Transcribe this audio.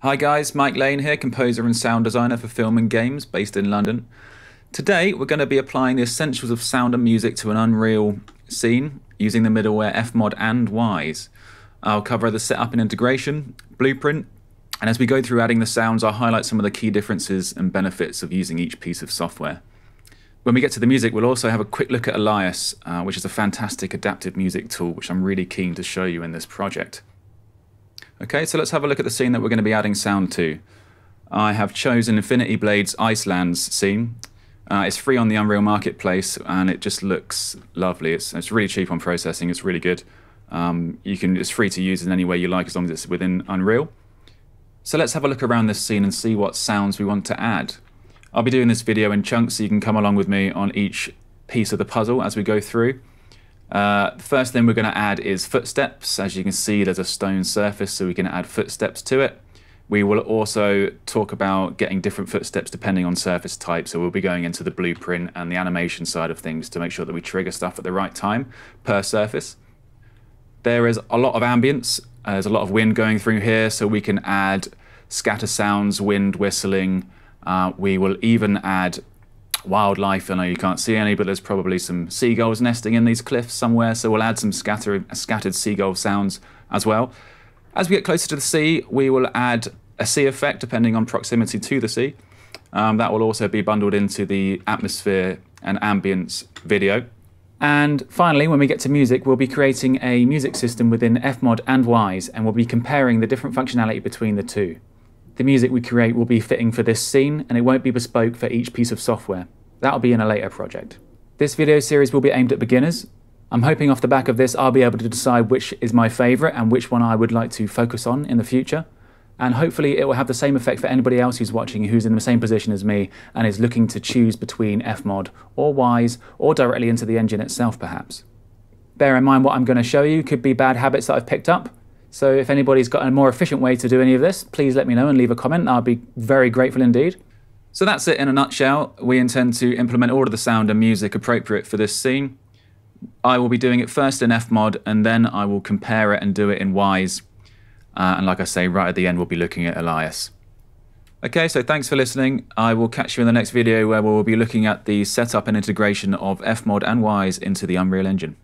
Hi guys, Mike Lane here, composer and sound designer for film and games based in London. Today we're going to be applying the essentials of sound and music to an Unreal scene using the middleware Fmod and Wwise. I'll cover the setup and integration, blueprint, and as we go through adding the sounds, I'll highlight some of the key differences and benefits of using each piece of software. When we get to the music, we'll also have a quick look at Elias, uh, which is a fantastic adaptive music tool, which I'm really keen to show you in this project. Okay, so let's have a look at the scene that we're going to be adding sound to. I have chosen Infinity Blade's Icelands scene. Uh, it's free on the Unreal Marketplace and it just looks lovely. It's, it's really cheap on processing, it's really good. Um, you can, it's free to use in any way you like as long as it's within Unreal. So let's have a look around this scene and see what sounds we want to add. I'll be doing this video in chunks so you can come along with me on each piece of the puzzle as we go through. Uh, the first thing we're going to add is footsteps. As you can see, there's a stone surface, so we can add footsteps to it. We will also talk about getting different footsteps depending on surface type. So we'll be going into the blueprint and the animation side of things to make sure that we trigger stuff at the right time per surface. There is a lot of ambience. Uh, there's a lot of wind going through here, so we can add scatter sounds, wind whistling. Uh, we will even add wildlife. I know you can't see any, but there's probably some seagulls nesting in these cliffs somewhere, so we'll add some scatter, scattered seagull sounds as well. As we get closer to the sea, we will add a sea effect depending on proximity to the sea. Um, that will also be bundled into the atmosphere and ambience video. And finally, when we get to music, we'll be creating a music system within Fmod and Wwise, and we'll be comparing the different functionality between the two. The music we create will be fitting for this scene, and it won't be bespoke for each piece of software. That'll be in a later project. This video series will be aimed at beginners. I'm hoping off the back of this I'll be able to decide which is my favourite and which one I would like to focus on in the future. And hopefully it will have the same effect for anybody else who's watching who's in the same position as me and is looking to choose between Fmod or Wwise or directly into the engine itself perhaps. Bear in mind what I'm going to show you could be bad habits that I've picked up. So if anybody's got a more efficient way to do any of this, please let me know and leave a comment. I'll be very grateful indeed. So that's it in a nutshell. We intend to implement all of the sound and music appropriate for this scene. I will be doing it first in Fmod and then I will compare it and do it in Wwise. Uh, and like I say, right at the end, we'll be looking at Elias. Okay, so thanks for listening. I will catch you in the next video where we'll be looking at the setup and integration of Fmod and Wwise into the Unreal Engine.